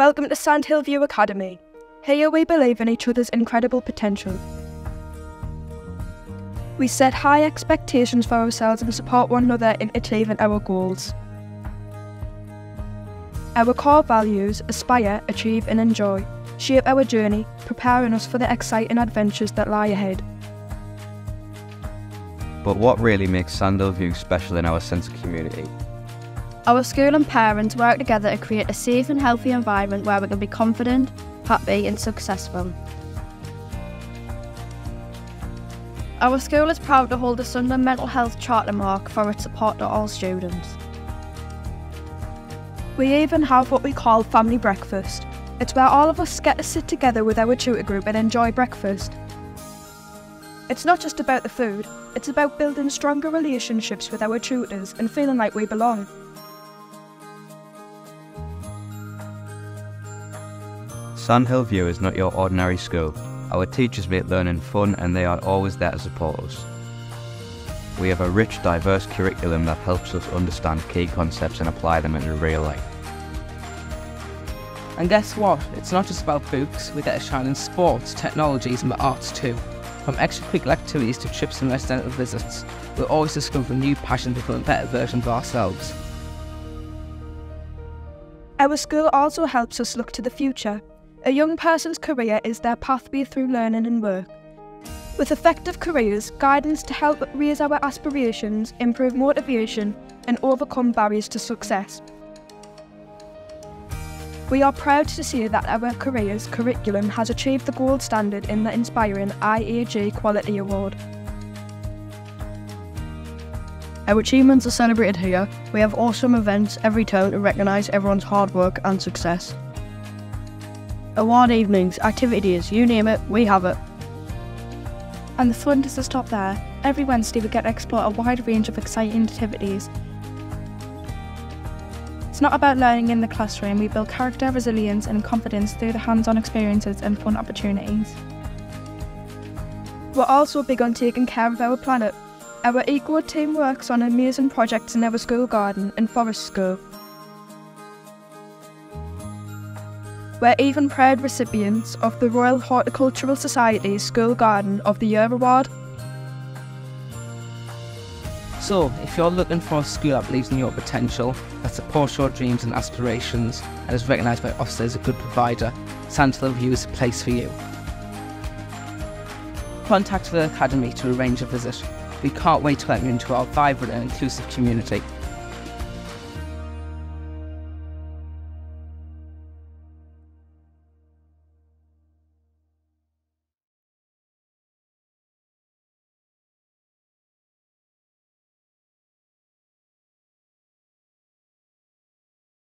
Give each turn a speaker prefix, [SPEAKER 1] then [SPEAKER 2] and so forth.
[SPEAKER 1] Welcome to Sandhill View Academy. Here we believe in each other's incredible potential. We set high expectations for ourselves and support one another in achieving our goals. Our core values aspire, achieve, and enjoy shape our journey, preparing us for the exciting adventures that lie ahead.
[SPEAKER 2] But what really makes Sandhill View special in our sense of community?
[SPEAKER 3] Our school and parents work together to create a safe and healthy environment where we can be confident, happy, and successful. Our school is proud to hold the Sunderland Mental Health Charter Mark for its support to all students.
[SPEAKER 1] We even have what we call family breakfast. It's where all of us get to sit together with our tutor group and enjoy breakfast. It's not just about the food, it's about building stronger relationships with our tutors and feeling like we belong.
[SPEAKER 2] Sandhill View is not your ordinary school. Our teachers make learning fun and they are always there to support us. We have a rich, diverse curriculum that helps us understand key concepts and apply them into real life.
[SPEAKER 4] And guess what? It's not just about books, we get a shine in sports, technologies and the arts too. From extracurricular activities to trips and residential visits, we're always discovering new passions to become a better version of ourselves.
[SPEAKER 1] Our school also helps us look to the future a young person's career is their pathway through learning and work. With effective careers, guidance to help raise our aspirations, improve motivation, and overcome barriers to success. We are proud to see that our careers curriculum has achieved the gold standard in the inspiring IAG Quality Award.
[SPEAKER 5] Our achievements are celebrated here. We have awesome events every term to recognise everyone's hard work and success award evenings, activities, you name it, we have it.
[SPEAKER 6] And the fun doesn't stop there. Every Wednesday we get to explore a wide range of exciting activities. It's not about learning in the classroom, we build character, resilience and confidence through the hands-on experiences and fun opportunities.
[SPEAKER 1] We're also big on taking care of our planet. Our Eco team works on amazing projects in our school garden and forest school. We're even proud recipients of the Royal Horticultural Society's School Garden of the Year Award.
[SPEAKER 4] So, if you're looking for a school that believes in your potential, that supports your dreams and aspirations, and is recognised by Ofsted as a good provider, Sandhill View is the place for you. Contact the Academy to arrange a visit. We can't wait to let you into our vibrant and inclusive community.